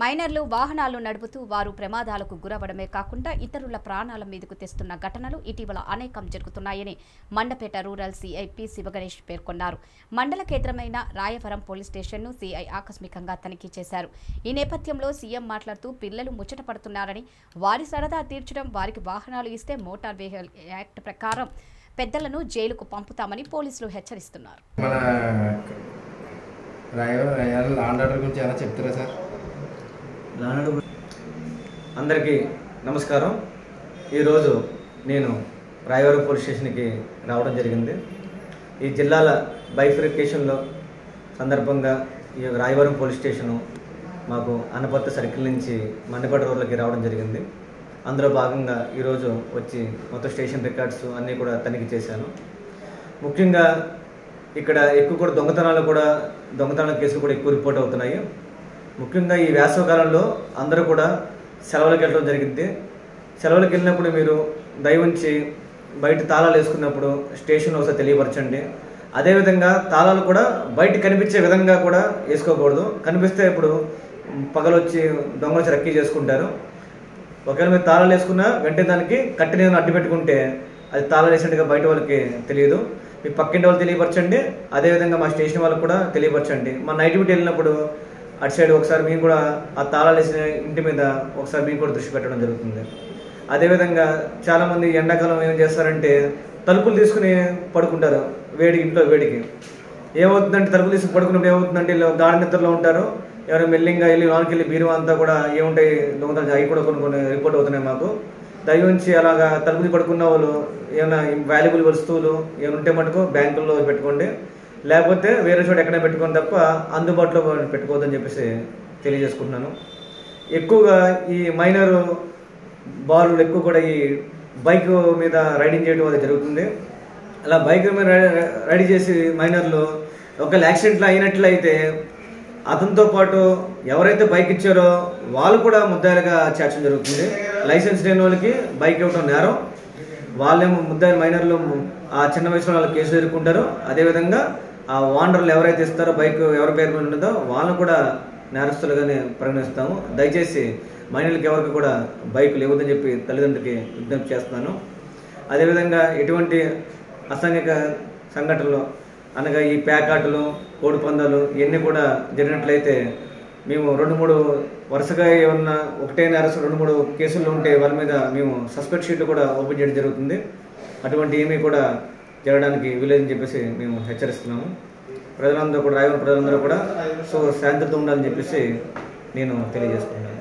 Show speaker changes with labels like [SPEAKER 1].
[SPEAKER 1] మైనర్లు వాహనాలు నడుపుతూ వారు ప్రమాదాలకు గురవడమే కాకుండా ఇతరుల ప్రాణాల మీదకు తెస్తున్న ఘటనలు ఇటీవల అనేకం జరుగుతున్నాయని Mandapeta rural CI P Sivaganesh పేర్కొన్నారు. మండల కేంద్రమైన రాయవరం పోలీస్ స్టేషన్ను సిఐ ఆకస్మికంగా తనిఖీ చేశారు. ఈ నేపథ్యంలో సీఎం మాట్లాడుతూ పిల్లలు ముచ్చట పడుతున్నారని వారి సరదా తీర్చడం వారికి వాహనాలు ఇస్తే మోటార్ వెహికల్ యాక్ట్ ప్రకారం పెద్దలను జైలుకు పంపుతామని పోలీసులు హెచ్చరిస్తున్నారు.
[SPEAKER 2] మన డ్రైవర్ లాండ్ ఆర్డర్ గురించి ఏమైనా చెప్తారా సార్?
[SPEAKER 3] అందరికీ నమస్కారం. ఈరోజు నేను రాయవరం పోలీస్ స్టేషన్కి రావడం జరిగింది. ఈ జిల్లాల బైఫ్రికేషన్లో సందర్భంగా ఈ రాయవరం పోలీస్ స్టేషను మాకు అనపత్త సర్కిల్ నుంచి మండపడ రోడ్లకి రావడం జరిగింది. అందులో భాగంగా ఈరోజు వచ్చి మొత్తం స్టేషన్ రికార్డ్స్ అన్నీ కూడా తనిఖీ చేశాను. ముఖ్యంగా ఇక్కడ ఎక్కువ కూడా దొంగతనాలు కూడా దొంగతనాల కేసులు కూడా ఎక్కువ రిపోర్ట్ అవుతున్నాయి. ముఖ్యంగా ఈ వేసవ కాలంలో అందరూ కూడా సెలవులకు వెళ్ళడం జరిగింది. సెలవులకు వెళ్ళినప్పుడు మీరు దయవుంచి బయట తాళాలు వేసుకున్నప్పుడు స్టేషన్ ఒకసారి తెలియపరచండి. అదేవిధంగా తాళాలు కూడా బయట కనిపించే విధంగా కూడా వేసుకోకూడదు. కనిపిస్తే ఇప్పుడు పగలొచ్చి దొంగలు వచ్చి రక్కీ చేసుకుంటారు. ఒకవేళ మీరు తాళాలు వేసుకున్నా వెంటనే దానికి కట్టిన ఏదైనా అడ్డు పెట్టుకుంటే అది తాళాలు వేసినట్టుగా బయట వాళ్ళకి తెలియదు. మీ పక్కింటి వాళ్ళు తెలియపరచండి. అదేవిధంగా మా స్టేషన్ వాళ్ళకి కూడా తెలియపరచండి. మా నైట్ బిట్ వెళ్ళినప్పుడు అటు సైడ్ ఒకసారి మేము కూడా ఆ తాళాలు వేసిన ఇంటి మీద ఒకసారి మేము కూడా దృష్టి పెట్టడం జరుగుతుంది. అదేవిధంగా చాలామంది ఎండాకాలం ఏం చేస్తారంటే తలుపులు తీసుకుని పడుకుంటారు వేడి ఇంట్లో వేడికి. ఏమవుతుందంటే తలుపులు తీసుకుని పడుకున్నప్పుడు ఏమవుతుందంటే వీళ్ళు గాఢ నిద్రలో ఉంటారు. ఎవరైనా మెల్లింగా వెళ్ళి లోనికి వెళ్ళి బీరువా అంతా కూడా ఏముంటాయి దొంగతనం అవి కూడా కొన్ని కొన్ని రిపోర్ట్ అవుతున్నాయి మాకు. దయ నుంచి అలాగా తలుపులు పడుకున్న వాళ్ళు ఏమైనా వాల్యుబుల్ వస్తువులు ఏమైనా ఉంటే మటుకు బ్యాంకుల్లో పెట్టుకోండి. లేకపోతే వేరే చోట ఎక్కడ పెట్టుకొని తప్ప అందుబాటులో పెట్టుకోవద్దని చెప్పేసి తెలియజేసుకుంటున్నాను. ఎక్కువగా ఈ మైనర్ బాలు ఎక్కువ కూడా ఈ బైక్ మీద రైడింగ్ చేయడం అది జరుగుతుంది. అలా బైక్ మీద రైడ్ చేసి మైనర్లు ఒకవేళ యాక్సిడెంట్లు అయినట్లయితే అతనితో పాటు ఎవరైతే బైక్ ఇచ్చారో వాళ్ళు కూడా ముద్దాయిలుగా చేర్చడం జరుగుతుంది. లైసెన్స్ లేని వాళ్ళకి బైక్ ఇవ్వడం నేరం. వాళ్ళేమో ముద్దాయిలు మైనర్లు ఆ చిన్న వయసులో వాళ్ళు కేసులు ఎదుర్కొంటారు. అదేవిధంగా ఆ ఓనర్లు ఎవరైతే ఇస్తారో బైక్ ఎవరి పేరు మీద ఉంటుందో వాళ్ళని కూడా నేరస్తులుగానే పరిగణిస్తాము. దయచేసి మహిళలకు ఎవరికి కూడా బైక్ లేవద్దని చెప్పి తల్లిదండ్రులకి విజ్ఞప్తి చేస్తున్నాను. అదేవిధంగా ఎటువంటి అసాంఘిక సంఘటనలు అనగా ఈ ప్యాకాటలు కోడి పందాలు ఇవన్నీ కూడా జరిగినట్లయితే మేము రెండు మూడు వరుసగా ఏమన్నా ఒకటే నేరస్తు రెండు మూడు కేసులు ఉంటే వాళ్ళ మీద మేము సస్పెక్ట్ షీట్ కూడా ఓపెన్ చేయడం జరుగుతుంది. అటువంటి ఏమీ కూడా జరగడానికి వీలేదని చెప్పేసి మేము హెచ్చరిస్తున్నాము. ప్రజలందరూ కూడా రాయవరం ప్రజలందరూ కూడా సో శాంతితో ఉండాలని చెప్పేసి నేను తెలియజేస్తున్నాను